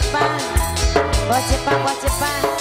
我吃饭，我吃饭，我吃饭。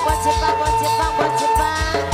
participar, participar, participar.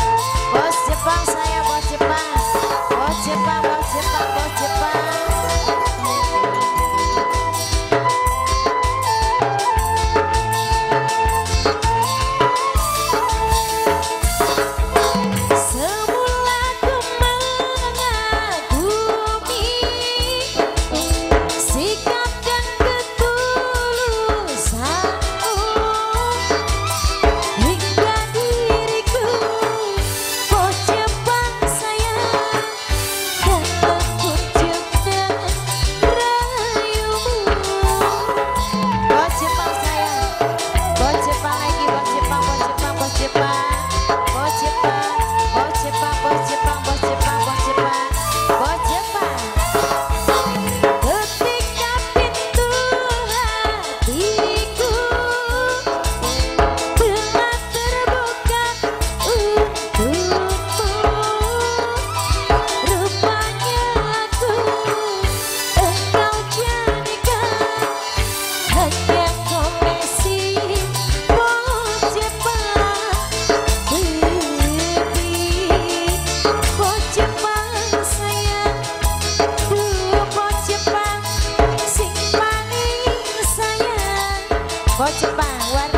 จะบ้